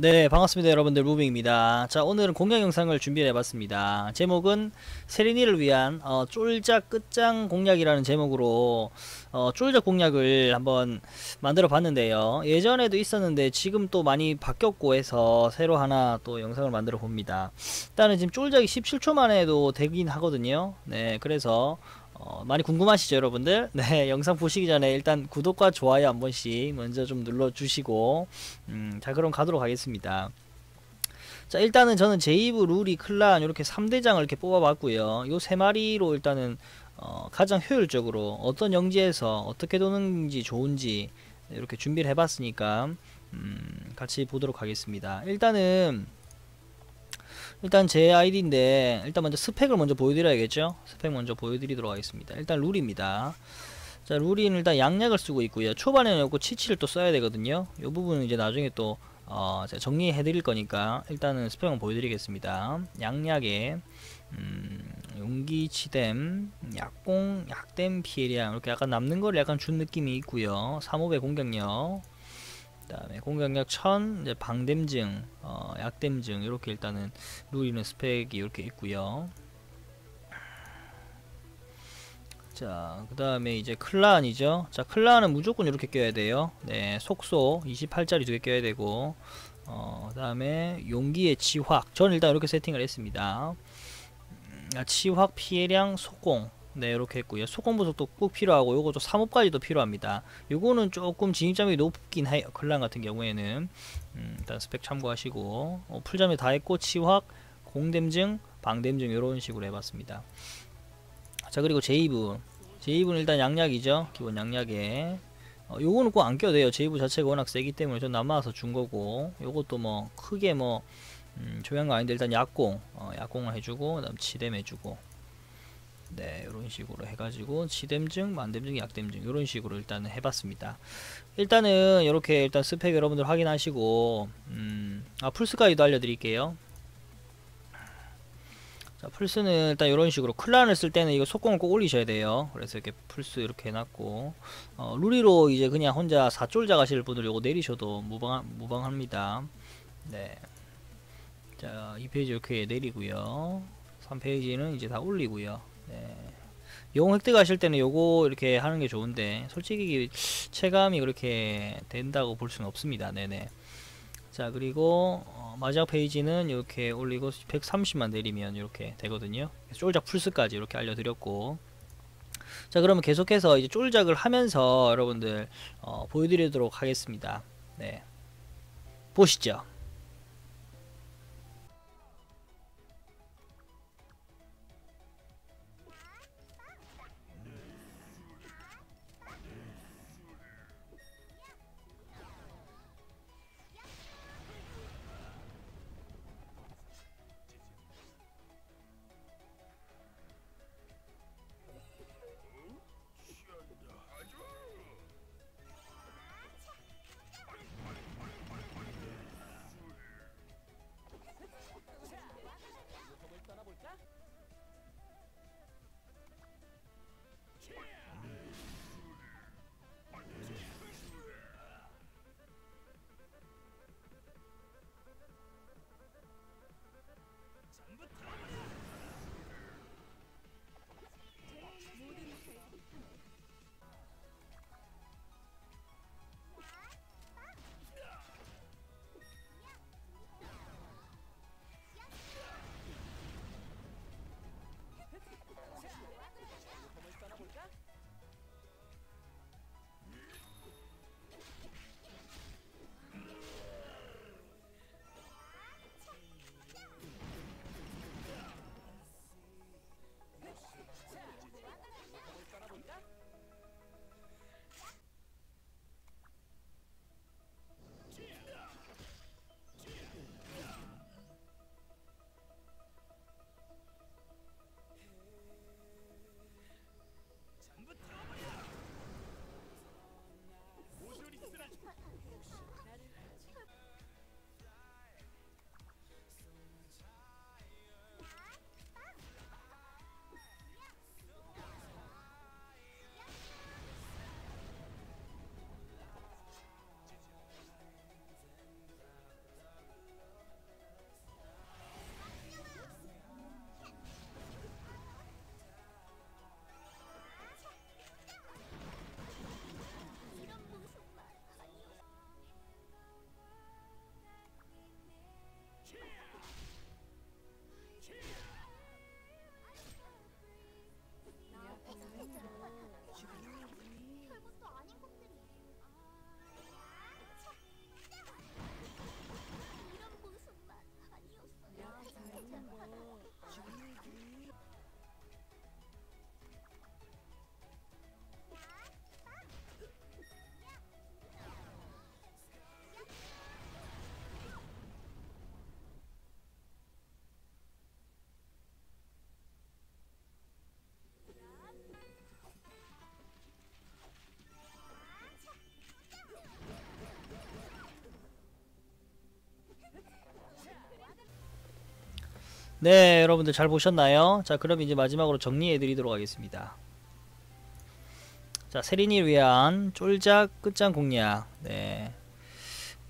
네 반갑습니다 여러분들. 무빙입니다. 자 오늘은 공략 영상을 준비해 봤습니다. 제목은 세린이를 위한 어, 쫄작 끝장 공략이라는 제목으로 어, 쫄작 공략을 한번 만들어 봤는데요. 예전에도 있었는데 지금 또 많이 바뀌었고 해서 새로 하나 또 영상을 만들어 봅니다. 일단은 지금 쫄작이 17초 만에도 되긴 하거든요. 네 그래서 어, 많이 궁금하시죠 여러분들? 네 영상 보시기 전에 일단 구독과 좋아요 한 번씩 먼저 좀 눌러주시고 음, 자 그럼 가도록 하겠습니다. 자 일단은 저는 제이브, 루리, 클란 이렇게 3대장을 이렇게 뽑아봤고요. 요 세 마리로 일단은 어, 가장 효율적으로 어떤 영지에서 어떻게 도는지 좋은지 이렇게 준비를 해봤으니까 음, 같이 보도록 하겠습니다. 일단은 일단 제 아이디인데 일단 먼저 스펙을 먼저 보여드려야겠죠? 스펙 먼저 보여드리도록 하겠습니다. 일단 룰입니다. 자 룰은 일단 양약을 쓰고 있고요. 초반에는 요거 치치를 또 써야 되거든요. 요 부분은 이제 나중에 또 어, 정리해 드릴 거니까 일단은 스펙을 보여드리겠습니다. 양약에 음, 용기 치댐 약공 약댐 피해량 이렇게 약간 남는 거를 약간 준 느낌이 있고요. 3호배 공격력 다음에 공격력 1000 이제 방댐증 어, 약댐증 이렇게 일단은 누리는 스펙이 이렇게 있고요. 자 그 다음에 이제 클라안이죠. 자 클라안은 무조건 이렇게 껴야 돼요. 네 속소 28짜리 두 개 껴야 되고 어, 그 다음에 용기의 치확. 저는 일단 이렇게 세팅을 했습니다. 음, 치확 피해량 속공 네 이렇게 했고요. 소공부속도 꼭 필요하고 요것도 3호까지도 필요합니다. 요거는 조금 진입점이 높긴 해요. 클란 같은 경우에는. 음, 일단 스펙 참고하시고. 어, 풀점에 다 했고 치확 공댐증 방댐증 이런 식으로 해봤습니다. 자 그리고 제이브 제이브는 일단 양약이죠. 기본 양약에. 어, 요거는 꼭 안 껴도 돼요. 제이브 자체가 워낙 세기 때문에 좀 남아서 준 거고. 요것도 뭐 크게 뭐 음, 중요한 거 아닌데 일단 약공. 어, 약공을 해주고 그 다음 치댐 해주고 네 이런 식으로 해가지고 치댐증 만댐증 약댐증 이런 식으로 일단 해봤습니다. 일단은 이렇게 일단 스펙 여러분들 확인하시고 음, 아 풀스까지도 알려드릴게요. 자 풀스는 일단 이런 식으로 클란을 쓸 때는 이거 속공을 꼭 올리셔야 돼요. 그래서 이렇게 풀스 이렇게 해놨고 어, 루리로 이제 그냥 혼자 사쫄자 가실 분들 이거 내리셔도 무방, 무방합니다. 네. 자 2페이지 이렇게 내리고요. 3페이지는 이제 다 올리고요 네. 용 획득하실 때는 요거 이렇게 하는 게 좋은데 솔직히 체감이 그렇게 된다고 볼 수는 없습니다. 네네. 자 그리고 어, 마지막 페이지는 이렇게 올리고 130만 내리면 이렇게 되거든요. 쫄작 풀스까지 이렇게 알려드렸고 자 그러면 계속해서 이제 쫄작을 하면서 여러분들 어, 보여드리도록 하겠습니다. 네 보시죠. 네, 여러분들 잘 보셨나요? 자, 그럼 이제 마지막으로 정리해 드리도록 하겠습니다. 자, 세린이를 위한 쫄작 끝장 공략. 네.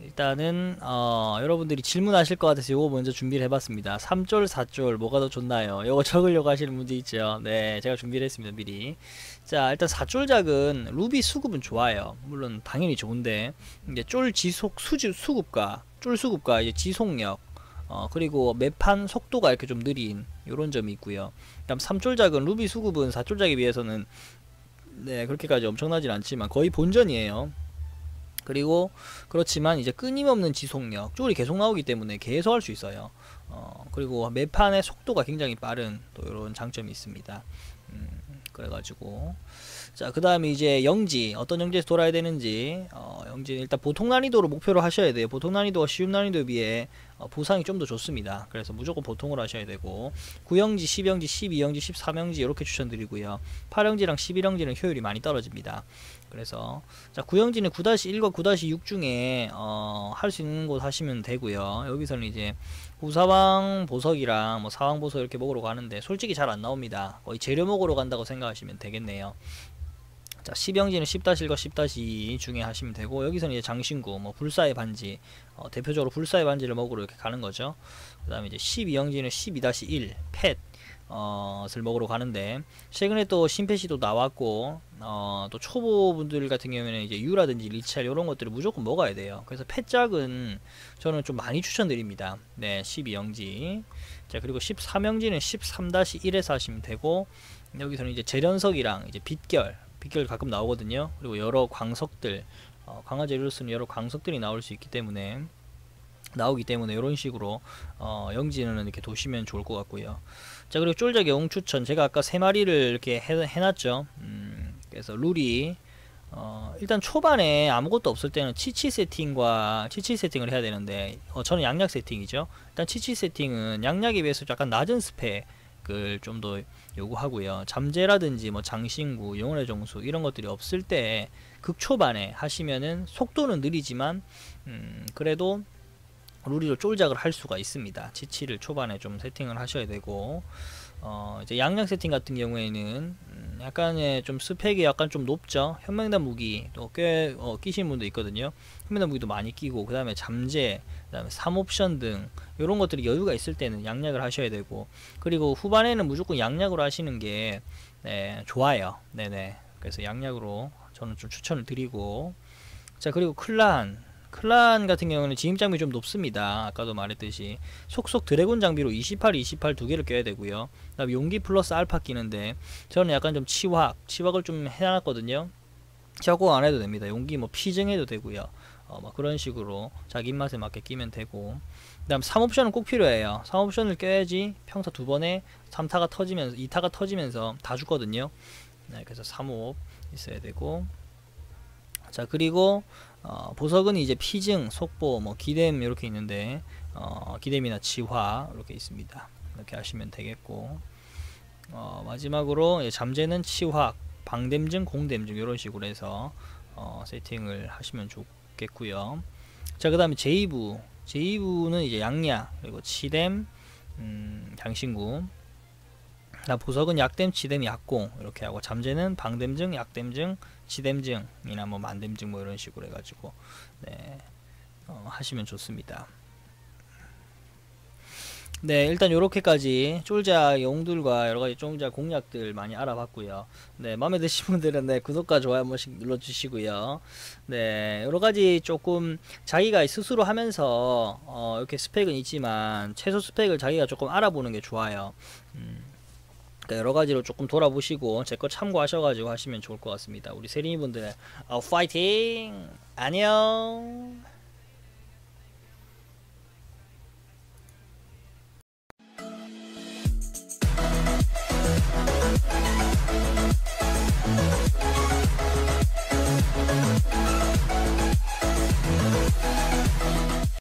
일단은 어, 여러분들이 질문하실 것 같아서 요거 먼저 준비를 해봤습니다. 3쫄, 4쫄 뭐가 더 좋나요? 요거 적으려고 하시는 분들 있죠. 네, 제가 준비를 했습니다. 미리. 자, 일단 4쫄작은 루비 수급은 좋아요. 물론 당연히 좋은데 이제 쫄 지속 수지, 수급과 쫄 수급과 이제 지속력 어, 그리고 매판 속도가 이렇게 좀 느린 요런 점이 있고요. 그다음 3쫄작은 루비 수급은 4쫄작에 비해서는 네, 그렇게까지 엄청나진 않지만 거의 본전이에요. 그리고 그렇지만 이제 끊임없는 지속력 쫄이 계속 나오기 때문에 계속 할 수 있어요 어, 그리고 매판의 속도가 굉장히 빠른 또 이런 장점이 있습니다 음, 그래가지고 자 그 다음에 이제 영지 어떤 영지에서 돌아야 되는지 어, 영지 일단 보통 난이도로 목표로 하셔야 돼요. 보통 난이도와 쉬운 난이도에 비해 어, 보상이 좀 더 좋습니다. 그래서 무조건 보통으로 하셔야 되고 9영지 10영지 12영지 13영지 이렇게 추천드리고요. 8영지랑 11영지는 효율이 많이 떨어집니다. 그래서 자 구형지는 9-1과 9-6 중에 어, 할 수 있는 곳 하시면 되고요. 여기서는 이제 우사왕 보석이랑 뭐 사왕 보석 이렇게 먹으러 가는데 솔직히 잘 안 나옵니다. 거의 재료 먹으러 간다고 생각하시면 되겠네요 자 10형지는 10-1과 10-2 중에 하시면 되고 여기서는 이제 장신구 뭐 불사의 반지 어, 대표적으로 불사의 반지를 먹으러 이렇게 가는 거죠 그 다음에 이제 12형지는 12-1 펫 어, 을 먹으러 가는데 최근에 또 신패시도 나왔고 어, 또 초보분들 같은 경우에는 이제 유라든지 리첼 이런 것들을 무조건 먹어야 돼요. 그래서 펫작은 저는 좀 많이 추천드립니다. 네, 12영지. 자, 그리고 13영지는 13-1에서 하시면 되고 여기서는 이제 재련석이랑 이제 빛결, 빛결 가끔 나오거든요. 그리고 여러 광석들, 어, 강화제를 쓰는 여러 광석들이 나올 수 있기 때문에 나오기 때문에 이런 식으로 어, 영지는 이렇게 도시면 좋을 것 같고요. 자 그리고 쫄작 영 추천 제가 아까 세 마리를 이렇게 해, 해놨죠. 음, 그래서 룰이 어, 일단 초반에 아무것도 없을 때는 치치 세팅과 치치 세팅을 해야 되는데 어, 저는 양약 세팅이죠. 일단 치치 세팅은 양약에 비해서 약간 낮은 스펙을 좀더 요구하고요. 잠재라든지 뭐 장신구, 영혼의 정수 이런 것들이 없을 때 극초반에 하시면은 속도는 느리지만 음, 그래도 루리로 쫄작을 할 수가 있습니다. 지치를 초반에 좀 세팅을 하셔야 되고 어 이제 양양 세팅 같은 경우에는 음 약간의 좀 스펙이 약간 좀 높죠. 현명단 무기 또꽤 어 끼신 분도 있거든요. 현명단 무기도 많이 끼고 그 다음에 잠재, 그 다음에 3옵션 등 이런 것들이 여유가 있을 때는 양약을 하셔야 되고 그리고 후반에는 무조건 양약으로 하시는 게 네, 좋아요. 네네. 그래서 양약으로 저는 좀 추천을 드리고 자 그리고 클란 클란 같은 경우는 진입 장비 좀 높습니다. 아까도 말했듯이 속속 드래곤 장비로 28, 28 두 개를 껴야 되고요. 그다음 용기 플러스 알파 끼는데 저는 약간 좀 치확, 치확을 좀 해놨거든요. 치확 안 해도 됩니다. 용기 뭐 피증해도 되고요. 어, 뭐 그런 식으로 자기 입맛에 맞게 끼면 되고 그 다음 3옵션은 꼭 필요해요 3옵션을 껴야지 평타 두 번에 3타가 터지면서 2타가 터지면서 다 죽거든요 네, 그래서 3옵 있어야 되고 자 그리고 어, 보석은 이제 피증, 속보, 뭐 기뎀 이렇게 있는데 어, 기뎀이나 치화 이렇게 있습니다. 이렇게 하시면 되겠고 어, 마지막으로 잠재는 치화, 방댐증, 공댐증 이런 식으로 해서 어, 세팅을 하시면 좋겠고요. 자, 그 다음에 제2부, 제2부는 이제 양야 그리고 치뎀, 음, 장신구. 나 보석은 약댐, 치뎀, 약공 이렇게 하고 잠재는 방댐증, 약댐증, 지댐증이나 뭐 만댐증 뭐 이런 식으로 해가지고 네 어, 하시면 좋습니다. 네 일단 요렇게까지 쫄자 용들과 여러가지 쫄자 공략들 많이 알아봤고요 네 마음에 드신 분들은 네 구독과 좋아요 한 번씩 눌러주시고요 네 여러가지 조금 자기가 스스로 하면서 어, 이렇게 스펙은 있지만 최소 스펙을 자기가 조금 알아보는 게 좋아요 음. 그러니까 여러 가지로 조금 돌아보시고 제 거 참고하셔가지고 하시면 좋을 것 같습니다. 우리 세린이 분들 어, 파이팅! 안녕!